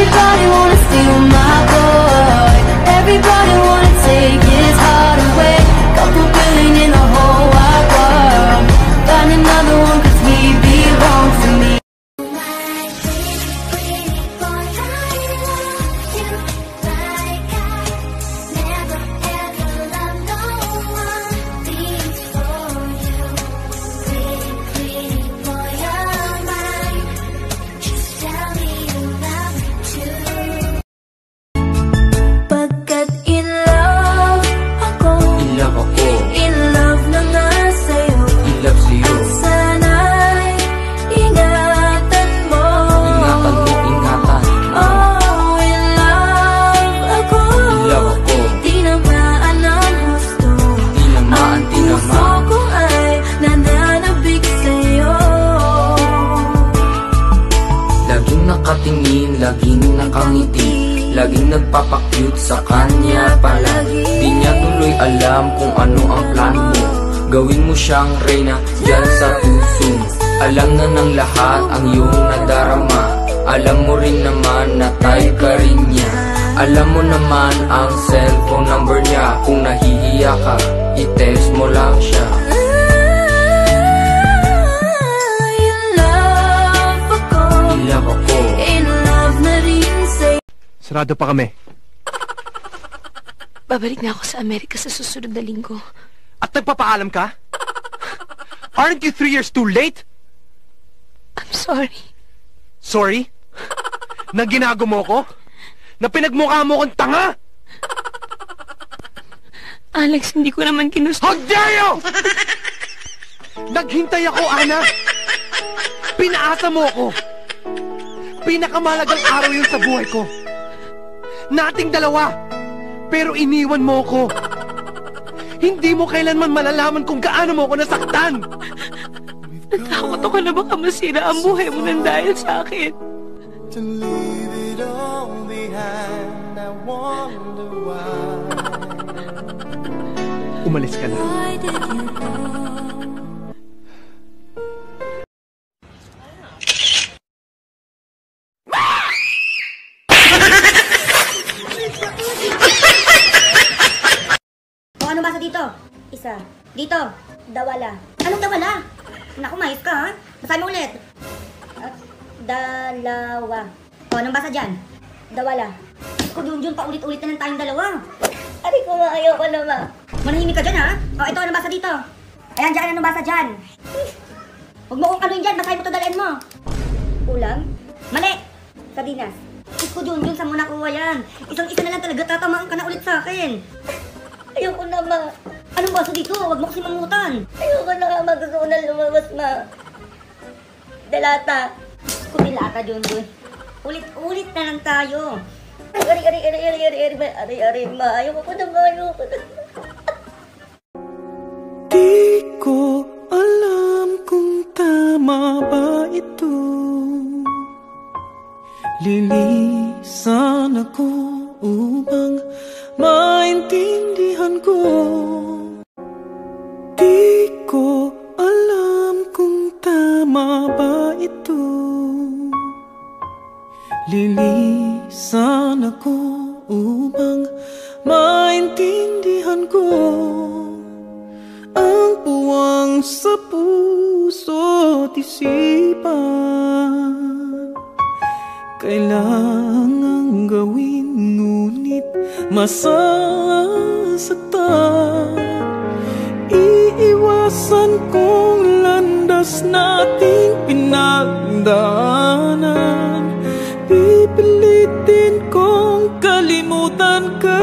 Everybody wanna steal my nakatingin Laging nakangiti Laging nagpapakyut sa kanya palagi Di niya tuloy alam kung ano ang plan mo. Gawin mo siyang reyna dyan sa puso Alam na ng lahat ang iyong nadarama. Alam mo rin naman na type ka rin niya. Alam mo naman ang cellphone number niya Kung nahihiya ka, i-text mo lang siya. Sarado pa kami. Babalik na ako sa Amerika sa susunod na linggo At nagpapaalam ka? Aren't you three years too late? I'm sorry Sorry? Na ginago mo ko? Na pinagmukha mo kong tanga? Alex, hindi ko naman ginusto How dare you! Naghintay ako, Ana. Pinaasa mo ako. Pinakamalagang araw yun sa buhay ko. Nating dalawa. Pero iniwan mo ako. Hindi mo kailanman malalaman kung gaano mo ako nasaktan. Natakot ako na baka masira ang buhay mo nang dahil sa akin to leave it all behind. I wonder why. Umalis ka na. Why did you go? Isa. Dito. Dawala. Anong dawala? Naku, mais ka ha? Basahin mo ulit. At dalawa. O anong basa dyan? Dawala. Ko dun, paulit-ulit na lang tayong dalawa. Aray ko, ma, ayaw ko na ma. Manahimik ka dyan ha? O ito, anong basa dito? Ayan dyan, anong basa dyan? Huwag mo kong kanuin dyan, basahin mo to dalhin mo. Ulam? Mali! Sardinas. Iko dun dun, saan mo nakuha yan? Isang-isa na lang talaga, tatamaan ka na ulit sa akin. Ayoko na, ma. Anong baso dito? Huwag mo kasi mangutan. Ayoko na nga, ma. Gusto ko na lumabas, ma. Delata. Kung dilata, dun, dun. Ulit-ulit na lang tayo. Ay, ari, ari, ari, ari, ari, ari, ari, ari, ari, ma. Ayoko ko na, ma. Ayoko na. Di ko alam kung tama ba ito Lilisan ako upang maintindihan ko ba ito? Lilisan ako upang maintindihan ko ang puwang sa puso't isipan. Kailangang gawin ngunit masasaktan. Iiwasan kong landas nating pinagdaanan. Pipilitin kong kalimutan ka.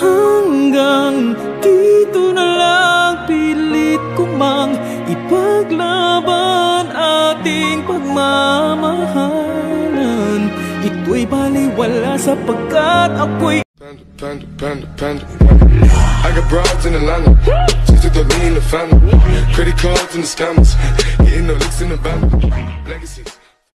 Hanggang dito na lang pilit ko mang ipaglaban ating pagmamahalan. Ito'y baliwala sapagkat ako'y Panda, panda, panda. I got broads in Atlanta. Just to throw me in the family. Credit cards and the scammers. Getting no licks in the van. Legacies.